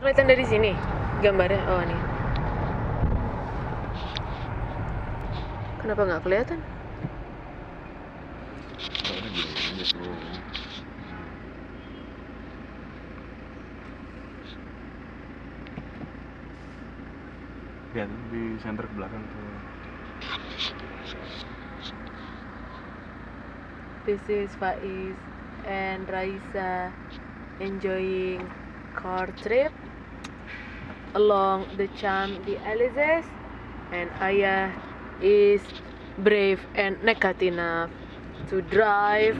Kelihatan dari sini gambarnya. Oh nih. Kenapa nggak kelihatan? Lihat di center ke belakang tuh. This is Faiz and Raisa enjoying car trip along the Champs Elysees and Ayah is brave and nekat enough to drive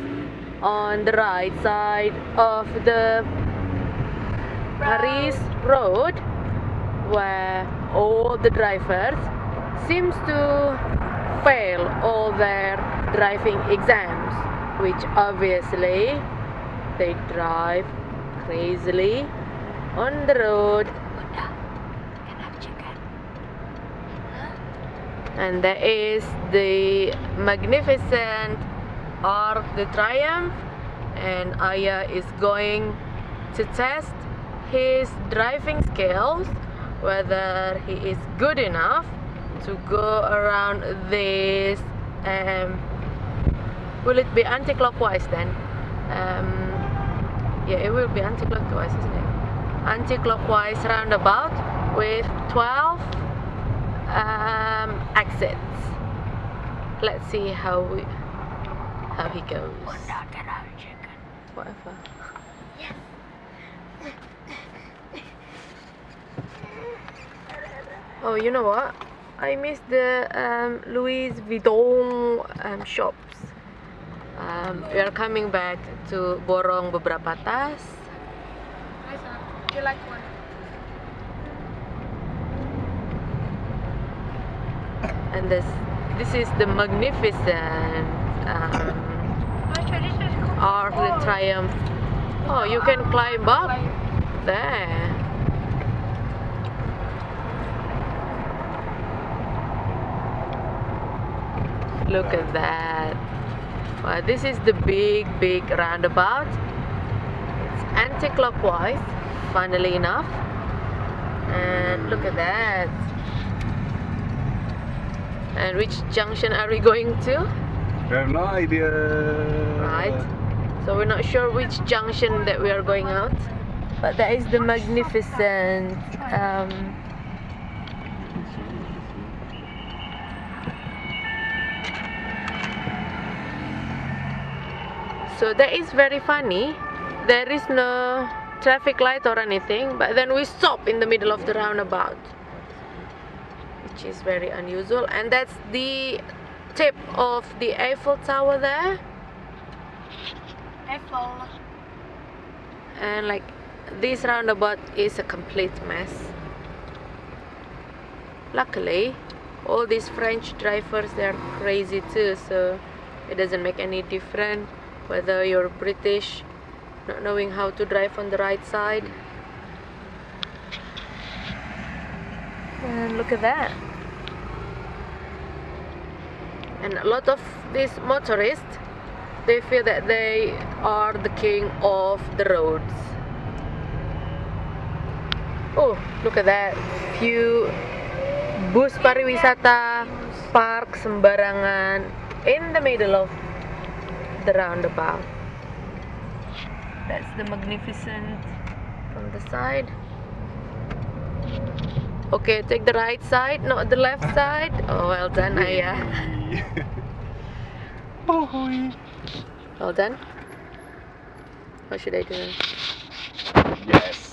on the right side of the Paris road where all the drivers seems to fail all their driving exams which obviously they drive crazily on the road and there is the magnificent Arc de Triomphe. And Ayah is going to test his driving skills whether he is good enough to go around this um, will it be anti-clockwise then? Um, yeah it will be anti-clockwise isn't it? Anti-clockwise roundabout with 12 um, exits let's see how we how he goes whatever Oh, you know what? I missed the um, Louis Vuitton um, shops. Um, we are coming back to borong beberapa tas. You like one? And this this is the magnificent um, Actually, this is. Arc de Triomphe. Oh, you can climb up there. Look at that. Wow, this is the big, big roundabout. It's anti-clockwise, funnily enough. And look at that. And which junction are we going to? I have no idea. Right. So we're not sure which junction that we are going out. But that is the magnificent um, So that is very funny. There is no traffic light or anything, but then we stop in the middle of the roundabout, which is very unusual. And that's the tip of the Eiffel Tower there. Apple. And like this roundabout is a complete mess. Luckily, all these French drivers they're crazy too, so it doesn't make any difference whether you're British, not knowing how to drive on the right side. Hmm. And look at that. And a lot of these motorists, they feel that they are the king of the roads. Oh, look at that. Few bus pariwisata park sembarangan in the middle of the roundabout. That's the magnificent from the side. Okay, take the right side, not the left side. Oh, well done, Oh, well done? What should I do? Yes.